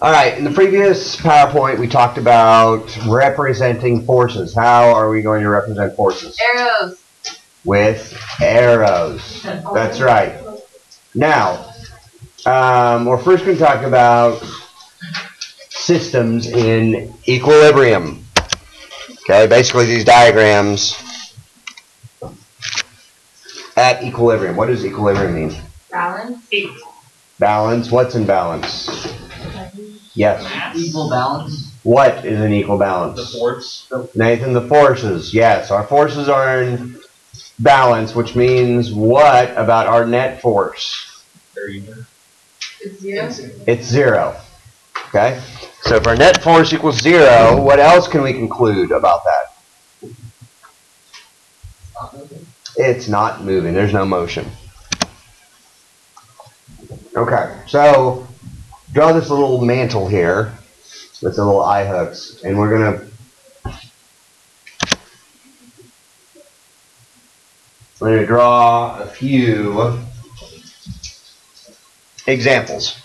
All right, in the previous PowerPoint, we talked about representing forces. How are we going to represent forces? Arrows. With arrows. That's right. Now, um, we're first going to talk about systems in equilibrium. Okay, basically these diagrams at equilibrium. What does equilibrium mean? Balance. Balance. What's in balance? Yes. Equal balance. What is an equal balance? The force. Nathan, the forces. Yes, our forces are in balance, which means what about our net force? They're. It's zero. It's zero. Okay? So if our net force equals zero, what else can we conclude about that? It's not moving. There's no motion. Okay, so draw this little mantle here with the little eye hooks, and we're gonna we're gonna draw a few examples.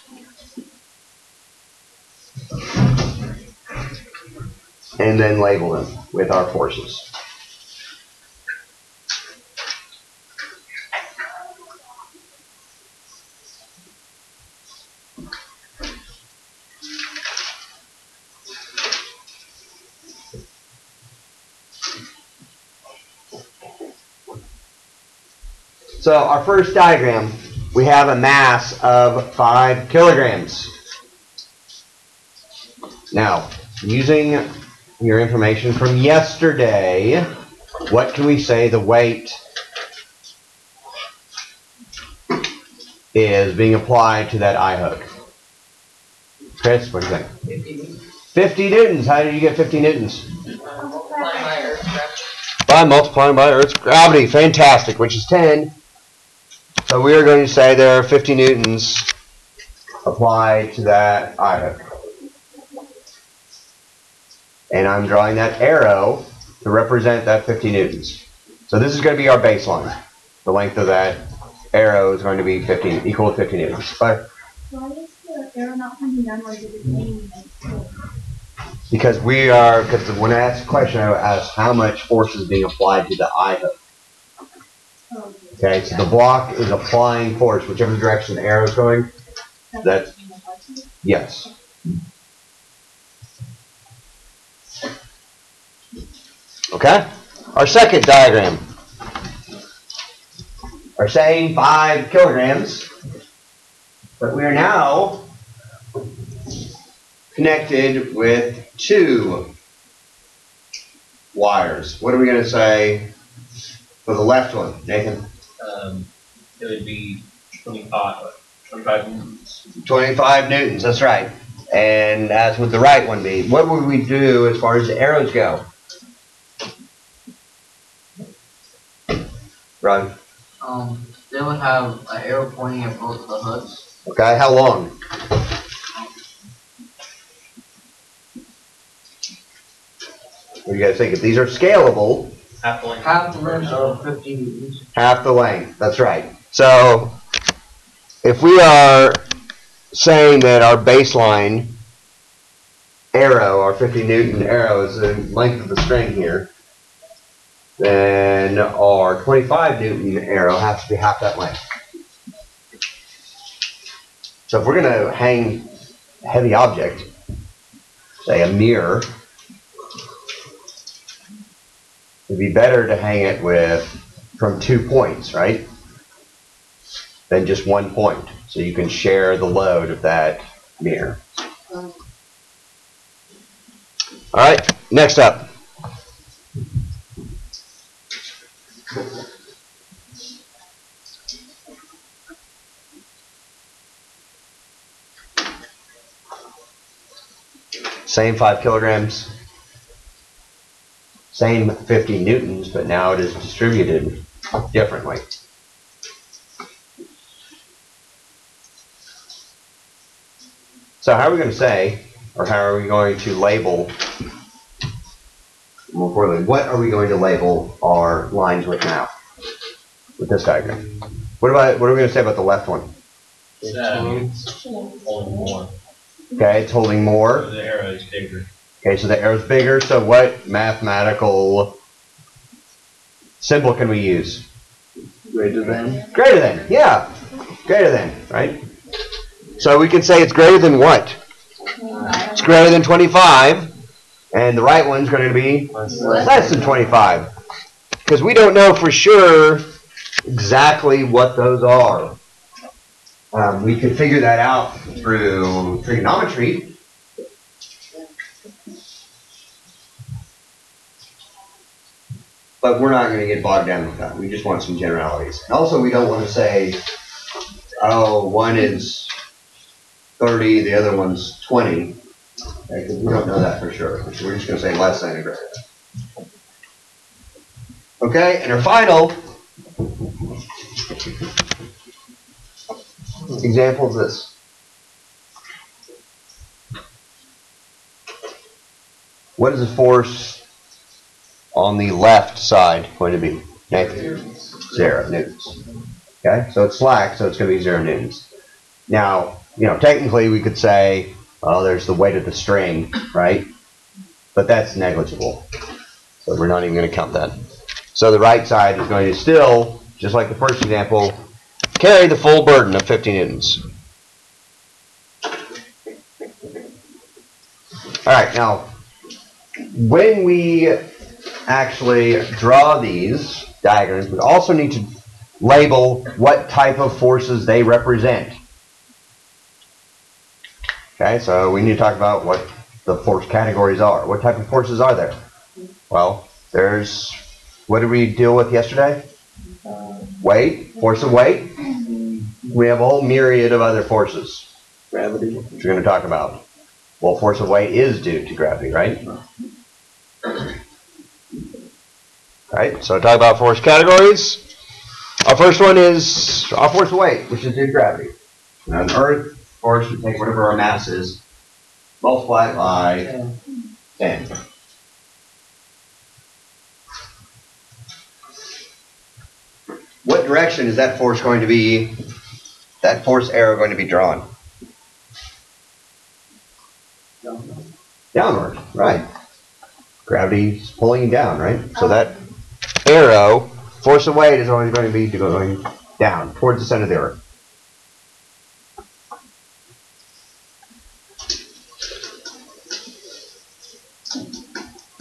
And then label them with our forces. So our first diagram, we have a mass of five kilograms. Now, using your information from yesterday, what can we say the weight is being applied to that eye hook? Chris, what do you think? 50 newtons. How did you get 50 newtons? By multiplying by Earth's gravity. Fantastic, which is 10. So we are going to say there are 50 newtons applied to that hook. And I'm drawing that arrow to represent that 50 newtons. So this is going to be our baseline. The length of that arrow is going to be 50, equal to 50 newtons. But Why is the arrow not pointing aiming because we are, because when I asked the question, I asked how much force is being applied to the. Oh, Okay, so the block is applying force, whichever direction the arrow is going. That- Yes. Okay, our second diagram. Are saying five kilograms, but we are now connected with two wires. What are we going to say for the left one, Nathan? Um, it would be 25, 25 newtons. 25 newtons, that's right. And as would the right one be. What would we do as far as the arrows go? Ron, Um, they would have an arrow pointing at both the hooks. okay, how long? What do you guys think? If these are scalable, Half the length. Half the length of 50 newtons. half the length, that's right. So if we are saying that our baseline arrow, our 50 newton arrow is the length of the string here, then our 25 newton arrow has to be half that length. So if we're going to hang a heavy object, say a mirror, it'd be better to hang it with from two points, right? Than just one point. So you can share the load of that mirror. All right, next up. Same five kilograms, same 50 newtons, but now it is distributed differently. So how are we going to say, or how are we going to label, more importantly, what are we going to label our lines with now, with this diagram? What about, what are we gonna say about the left one? That means uh, holding more, Okay, it's holding more. or the arrow is bigger. Okay, so the arrow's bigger, so what mathematical symbol can we use? Greater than. Greater than, yeah. Greater than, right? So we can say it's greater than what? It's greater than 25, and the right one's going to be less than 25. Because we don't know for sure exactly what those are. Um, we could figure that out through trigonometry. But we're not going to get bogged down with that. We just want some generalities. And also, we don't want to say, oh, one is 30, the other one's 20. Okay, 'cause we don't know that for sure. We're just going to say less than greater. Okay, and our final example is this. What is the force on the left side going to be? Negative zero newtons. Okay, so it's slack, so it's going to be zero newtons. Now, you know, technically we could say, oh, there's the weight of the string, right? But that's negligible. So we're not even going to count that. So the right side is going to still, just like the first example, carry the full burden of 50 newtons. All right, now, when we actually draw these diagrams, we also need to label what type of forces they represent. Okay, so we need to talk about what the force categories are. What type of forces are there? Well, there's, what did we deal with yesterday? Weight, force of weight. We have a whole myriad of other forces Gravity. which we're going to talk about. Well, force of weight is due to gravity, right? Right, so talk about force categories. Our first one is our force weight, which is due to gravity. Now, on Earth, force we take whatever our mass is, multiply it by 10. What direction is that force going to be, that force arrow going to be drawn? Downward, right. Gravity's pulling you down, right? So that arrow, force of weight is always going to be going down towards the center of the earth.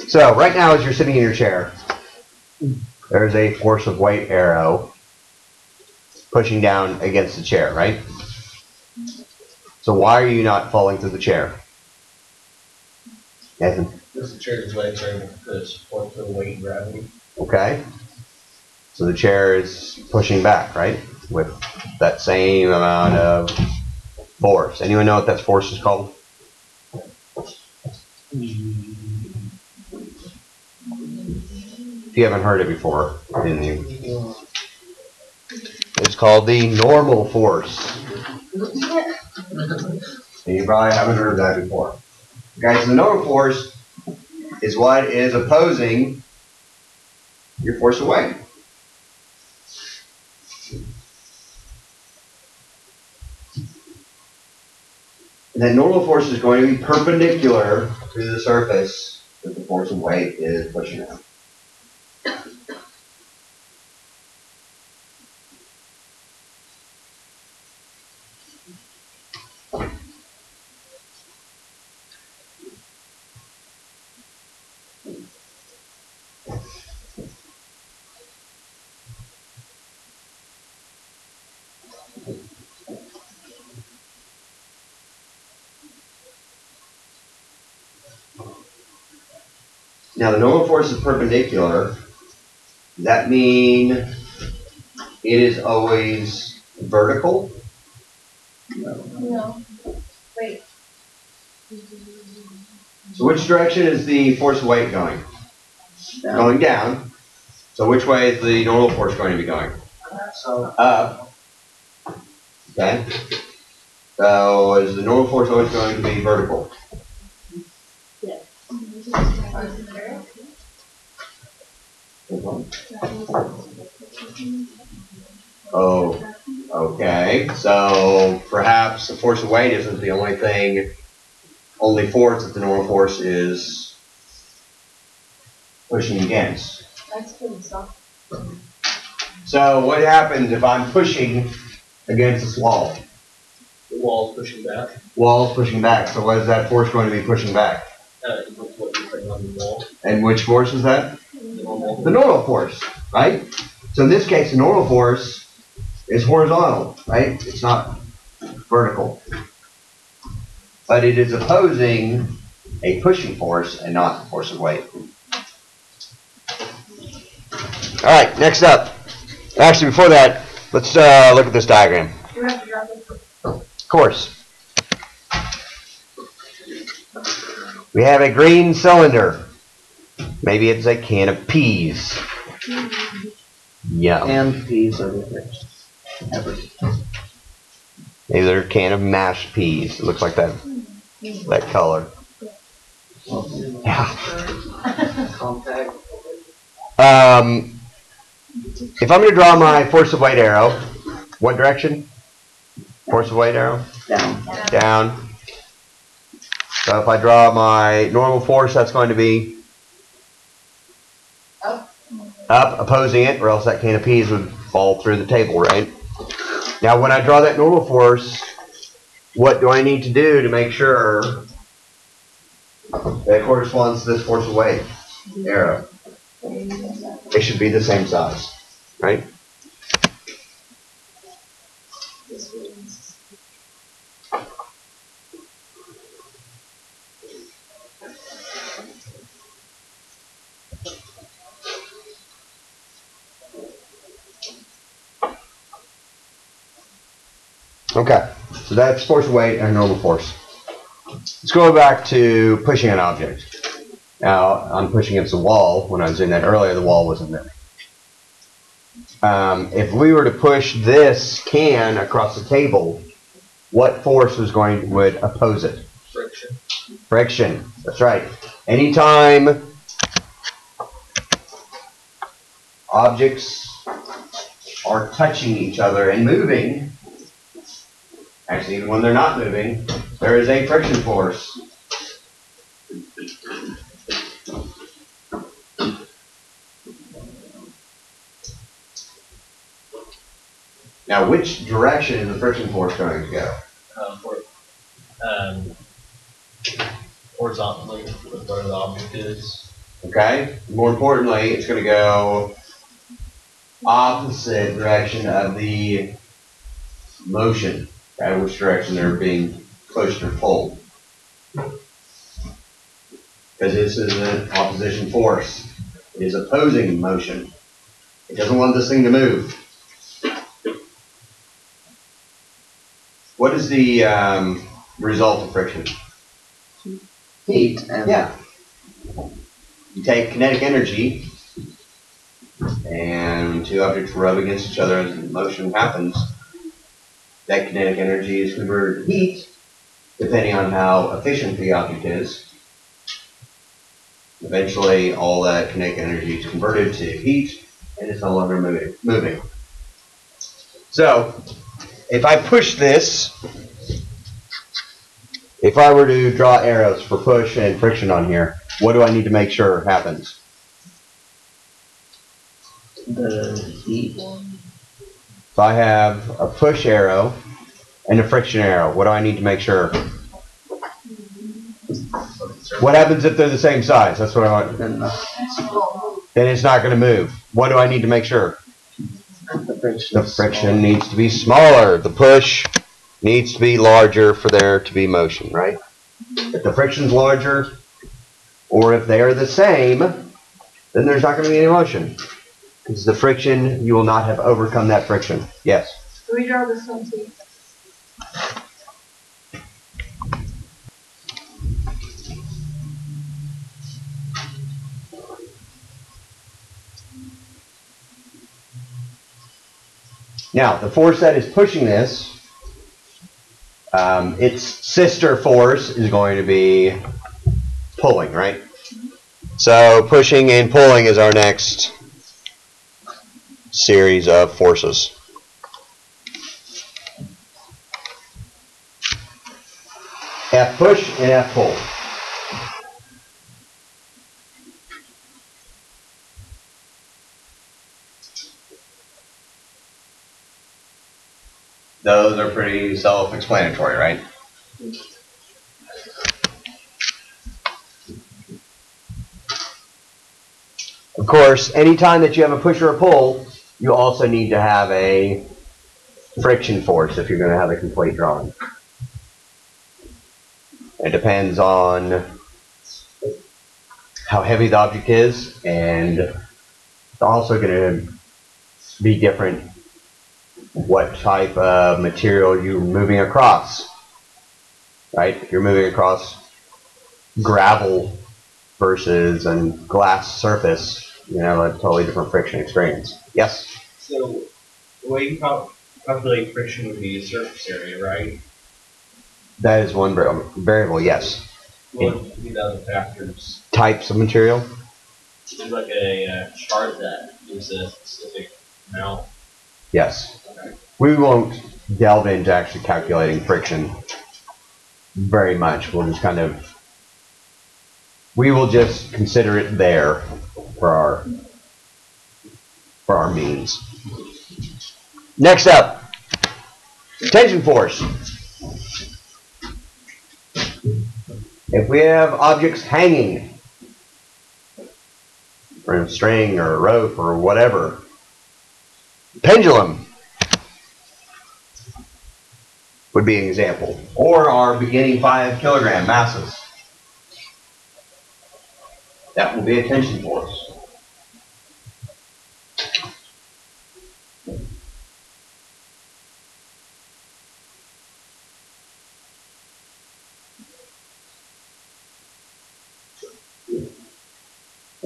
So right now, as you're sitting in your chair, there's a force of weight arrow pushing down against the chair, right? So why are you not falling through the chair? Nathan, This the chair's legs are able to support the weight and gravity. Okay. So the chair is pushing back, right? With that same amount of force. Anyone know what that force is called? If you haven't heard it before, then you. It's called the normal force. And you probably haven't heard that before. Okay, so the normal force is what is opposing your force of weight. And that normal force is going to be perpendicular to the surface that the force of weight is pushing out. Now the normal force is perpendicular. That mean it is always vertical? No. Wait. So which direction is the force of weight going? Down. Going down. So which way is the normal force going to be going? So Up. Okay. So is the normal force always going to be vertical? Oh, okay. So perhaps the force of weight isn't the only thing, only force that the normal force is pushing against. That's pretty soft. So what happens if I'm pushing against this wall? The wall's pushing back, Wall's pushing back. So what is that force going to be pushing back? uh, what you're putting on the wall, And which force is that? The normal. Force, right? So in this case, the normal force is horizontal, right? It's not vertical. But it is opposing a pushing force and not the force of weight. All right, next up. Actually, before that, let's uh, look at this diagram. Of course. We have a green cylinder. Maybe it's a can of peas. Yum. And peas are the. Ever. Maybe they're a can of mashed peas. It looks like that that color. Yeah. Um, if I'm going to draw my force of white arrow, what direction? Force of white arrow? Down. Down. So if I draw my normal force, that's going to be. Up, opposing it, or else that can of peas would fall through the table, right? Now, when I draw that normal force, what do I need to do to make sure that corresponds to this force of weight arrow? It should be the same size, right? Okay, so that's force of weight and normal force. Let's go back to pushing an object. Now, I'm pushing against the wall. When I was doing that earlier, the wall wasn't there. Um, if we were to push this can across the table, what force was going would oppose it? Friction. Friction. That's right. Anytime objects are touching each other and moving, actually even when they're not moving, there is a friction force. Now, which direction is the friction force going to go? Um, for, um, horizontally where the object is. Okay? More importantly, it's going to go opposite direction of the motion. Okay? Which direction they're being pushed or pulled. Because this is an opposition force. It is opposing motion. It doesn't want this thing to move. What is the um, result of friction? Heat and Yeah. You take kinetic energy, and two objects rub against each other as motion happens, that kinetic energy is converted to heat, depending on how efficient the object is. Eventually, all that kinetic energy is converted to heat, and it's no longer moving. moving. So, if I push this, if I were to draw arrows for push and friction on here, what do I need to make sure happens? the heat. If I have a push arrow and a friction arrow, what do I need to make sure? What happens if they're the same size? That's what I want. Then it's not going to move. What do I need to make sure? the friction. The friction needs to be smaller. The push needs to be larger for there to be motion, right? If the friction's larger, or if they are the same, then there's not going to be any motion. Because the friction, you will not have overcome that friction. Yes. We draw this one too? Now, the force that is pushing this, um, its sister force is going to be pulling, right? So pushing and pulling is our next series of forces. F push and F pull. Those are pretty self-explanatory, right? Of course, anytime that you have a push or a pull, you also need to have a friction force if you're going to have a complete drawing. It depends on how heavy the object is, and it's also going to be different what type of material you're moving across. Right? If you're moving across gravel versus a glass surface, you know, a totally different friction experience. Yes? So, the way you cal- calculate friction would be surface area, right? That is one var- variable, yes. What would be the other factors? Types of material? There's like a uh, chart that gives a specific amount. Yes. We won't delve into actually calculating friction very much. We'll just kind of, we will just consider it there for our, for our means. Next up, tension force. If we have objects hanging from a string or a rope or whatever, pendulum would be an example. Or our beginning five kilogram masses. That will be a tension force.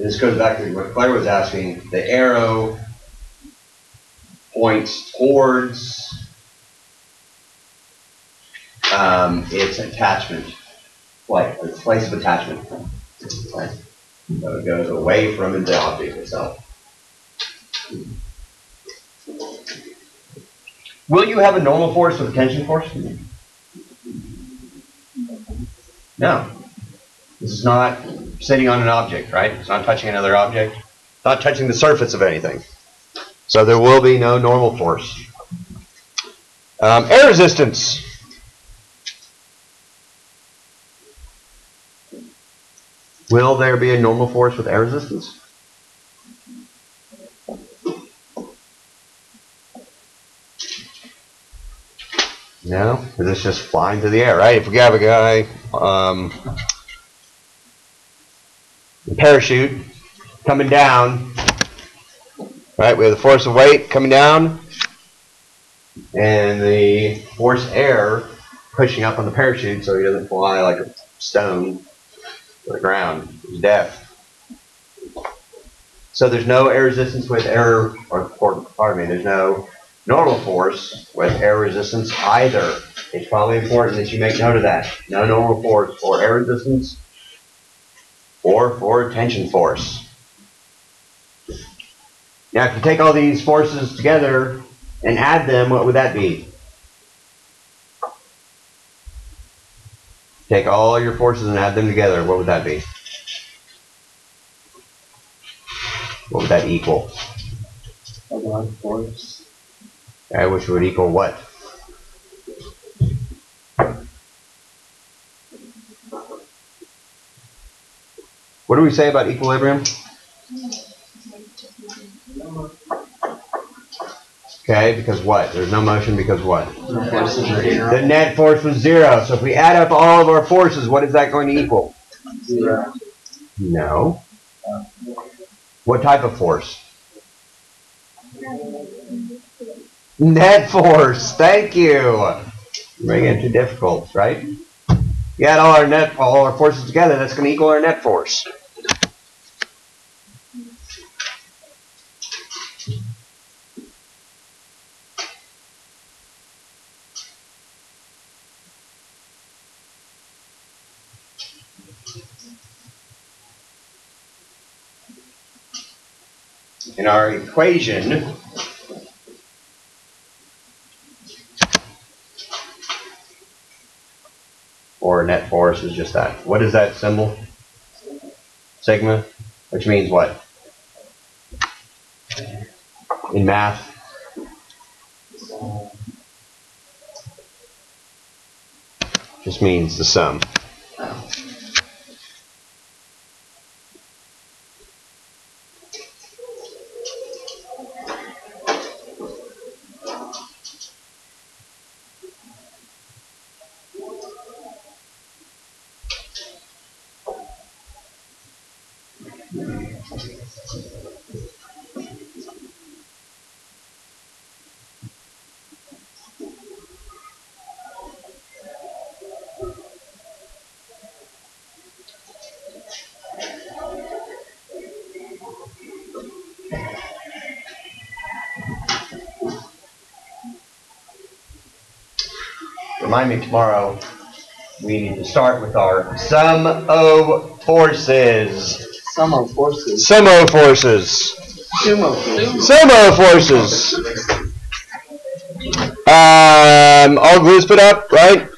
And this goes back to what Claire was asking. The arrow points towards um, its attachment, like its place of attachment. Right? So it goes away from the object itself. Will you have a normal force with a tension force? No. This is not sitting on an object, right? It's not touching another object. It's not touching the surface of anything. So there will be no normal force. Um, air resistance. Will there be a normal force with air resistance? No, it's just flying through the air, right? If we have a guy, um, parachute coming down, right? We have the force of weight coming down, and the force air pushing up on the parachute so he doesn't fly like a stone to the ground. He's deaf. So there's no air resistance with air, or, or pardon me, there's no normal force with air resistance either. It's probably important that you make note of that. No normal force or air resistance or for tension force. Now, if you take all these forces together and add them, what would that be? Take all your forces and add them together, what would that be? What would that equal? A one force. Okay, which would equal what? What do we say about equilibrium? Okay, because what? There's no motion because what? The net force was zero. So if we add up all of our forces, what is that going to equal? Zero. No. What type of force? Net force. Thank you. Bring it too difficult, right? You add all our net, all our forces together, that's going to equal our net force. In our equation, or net force is just that. What is that symbol? Sigma, which means what? In math? Just means the sum. Remind me tomorrow, we need to start with our sum of forces. Sum of forces. Sum of forces. Sumo forces. Sumo forces. Um, all glues put up, right?